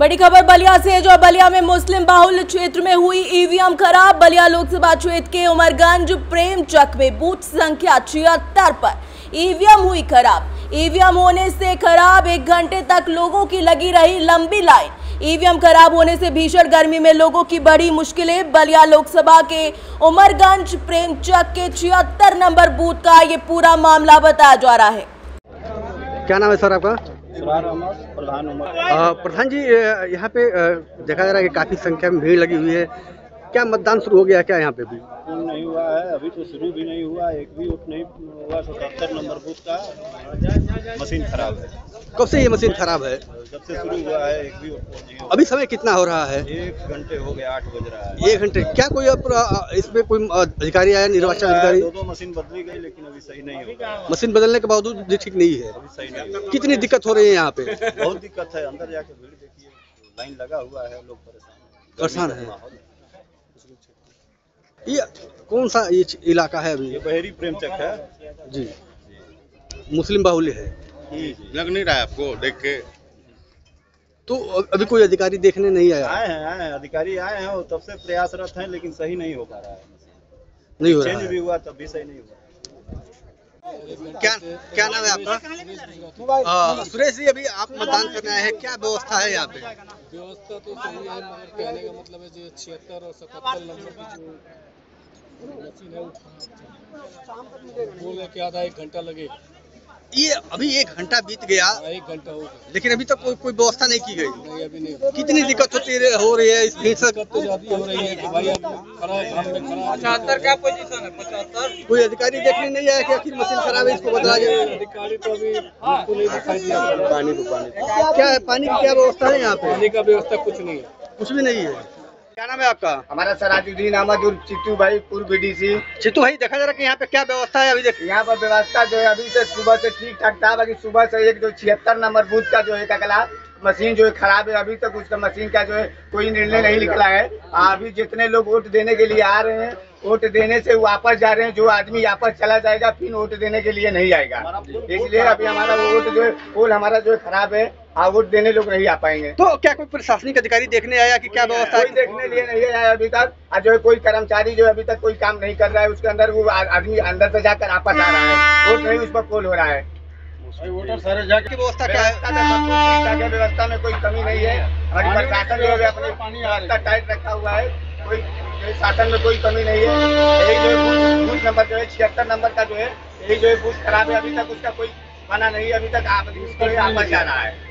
बड़ी खबर बलिया से है जो बलिया में मुस्लिम बाहुल्य क्षेत्र में हुई ईवीएम खराब। बलिया लोकसभा क्षेत्र के उमरगंज प्रेम चक में बूथ संख्या छिहत्तर पर ईवीएम हुई खराब। ईवीएम होने से खराब एक घंटे तक लोगों की लगी रही लंबी लाइन। ईवीएम खराब होने से भीषण गर्मी में लोगों की बड़ी मुश्किलें। बलिया लोकसभा के उमरगंज प्रेम चक के छिहत्तर नंबर बूथ का ये पूरा मामला बताया जा रहा है। क्या नाम है सर आपका? प्रधान जी यहाँ पे देखा जा रहा है कि काफ़ी संख्या में भीड़ लगी हुई है। क्या मतदान शुरू हो गया है क्या यहाँ पे? भी नहीं हुआ है अभी तो शुरू भी नहीं हुआ एक भी वोट नहीं हुआ सतहत्तर नंबर बूथ का मशीन खराब है। कब से ये मशीन खराब है? जब से शुरू हुआ है एक भी वोट नहीं अभी समय कितना हो रहा है? एक घंटे हो गए आठ बज रहा है। एक घंटे। क्या कोई अब, इसमें कोई अधिकारी आया निर्वाचन अधिकारी? दो मशीन बदली गई लेकिन अभी सही नहीं होगा मशीन बदलने के बावजूद भी ठीक नहीं है। अभी सही नहीं कितनी दिक्कत हो रही है यहाँ पे? बहुत दिक्कत है अंदर जाके भीड़ देखिए लाइन लगा हुआ है लोग परेशान हैं। परेशान हैं। ये कौन सा ये इलाका है अभी? ये बहेरी प्रेम चक है। जी। मुस्लिम बाहुल्य है। लग नहीं रहा है आपको देख के? तो अभी कोई अधिकारी देखने नहीं आया? आए हैं आए हैं। अधिकारी आए हैं वो तब से प्रयासरत हैं लेकिन सही नहीं हो पा रहा है। नहीं हो रहा चेंज भी हुआ तब भी सही नहीं हुआ। क्या क्या नाम है आपका? आ, सुरेश जी अभी आप मतदान करने आए हैं। क्या व्यवस्था है यहाँ पे? व्यवस्था तो सही है मगर कहने का मतलब है जो छिहत्तर और सतहत्तर नंबर की जो मशीन है वो लेके बोल रहे कि आधा एक घंटा लगे। ये अभी एक घंटा बीत गया। हाँ, एक घंटा हो गया। लेकिन अभी तक तो कोई कोई व्यवस्था नहीं की गई। नहीं अभी नहीं। कितनी दिक्कत होती है हो रही है इस भीड़ से? दिक्कत तो ज़्यादा हो रही है कि भाई पचहत्तर क्या पोजीशन है? पचहत्तर? कोई अधिकारी देखने नहीं आया कि आखिर मशीन खराब है इसको बदला जाए? अधिकारी तो अभी बिल्कुल नहीं दिखाई दिया। पानी को पानी। क्या है पानी की क्या व्यवस्था है यहाँ पे? पानी का व्यवस्था कुछ नहीं है। कुछ भी नहीं है। क्या नाम है आपका? हमारा सराजुद्दीन अहमद उर्फ़ चित्तू भाई पूर्व डीसी चित्तू भाई देखा जा रहा है कि यहाँ पे क्या व्यवस्था है अभी देख। यहाँ पर व्यवस्था जो है अभी से सुबह से ठीक ठाक था बाकी सुबह से एक जो छिहत्तर नंबर बूथ का जो है ककला मशीन जो है खराब है अभी तक उसका मशीन का जो है कोई निर्णय नहीं निकला है। अभी जितने लोग वोट देने के लिए आ रहे हैं वोट देने से वापस जा रहे हैं जो आदमी वापस चला जाएगा फिर वोट देने के लिए नहीं आएगा। इसलिए अभी हमारा वोट जो है पोल हमारा जो खराब है हाँ वोट देने लोग नहीं आ पाएँगे। तो क्या कोई प्रशासनिक अधिकारी देखने आया कि क्या व्यवस्था कोई देखने लिए नहीं आया अभी तक। और जो है कोई कर्मचारी जो अभी तक कोई काम नहीं कर रहा है उसके अंदर वो आदमी अंदर से जाकर आपस आ रहा है। वोट नहीं उस पर पोल हो रहा है। वोटर सारे जाके व्यवस्था क्या है? व्यवस्था में कोई कमी नहीं है। हमारी प्रशासन जो है अपनी टाइट रखा हुआ है। शासन में कोई कमी नहीं है। यही जो है बूथ नंबर जो है छिहत्तर नंबर का जो है यही जो है बूथ खराब है अभी तक उसका कोई बना नहीं है। अभी तक आप वापस जा रहा है।